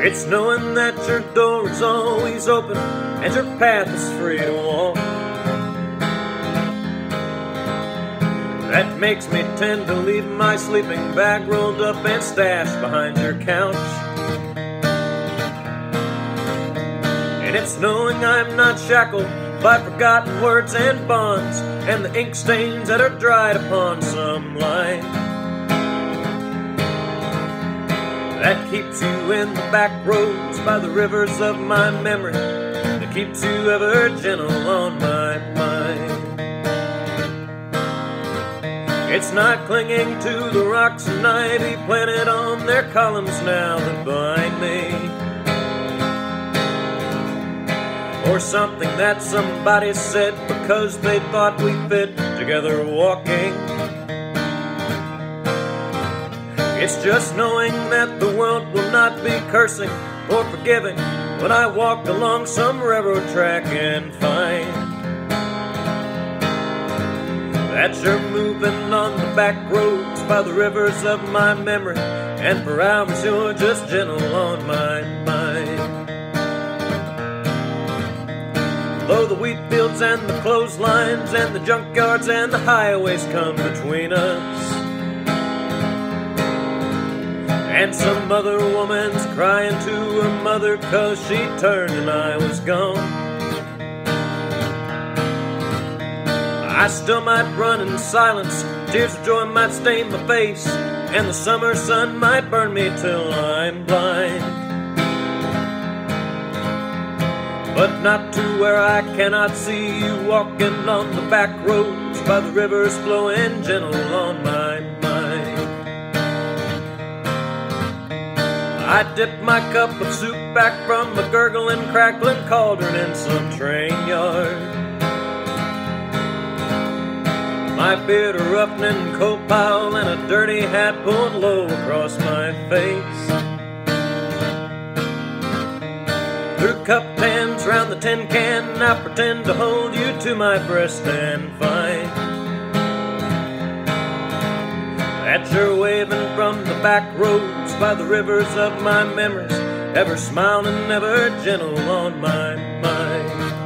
It's knowing that your door is always open and your path is free to walk. That makes me tend to leave my sleeping bag rolled up and stashed behind your couch. And it's knowing I'm not shackled by forgotten words and bonds and the ink stains that are dried upon some line. That keeps you in the back roads by the rivers of my memory. That keeps you ever gentle on my mind. It's not clinging to the rocks and ivy planted on their columns now that bind me. Or something that somebody said because they thought we fit together walking. It's just knowing that the world will not be cursing or forgiving when I walk along some railroad track and find that you're moving on the back roads by the rivers of my memory, and for hours you're just gentle on my mind. Though the wheat fields and the clotheslines and the junkyards and the highways come between us. And some other woman's crying to her mother cause she turned and I was gone. I still might run in silence, tears of joy might stain my face, and the summer sun might burn me till I'm blind. But not to where I cannot see you walking on the back roads by the rivers flowing gentle on my I dip my cup of soup back from a gurgling, crackling cauldron in some train yard. My beard roughening coat pile and a dirty hat pulled low across my face. Through cup tans round the tin can, I pretend to hold you to my breast and find that you're waving from the back roads by the rivers of my memories, ever smiling, ever gentle on my mind.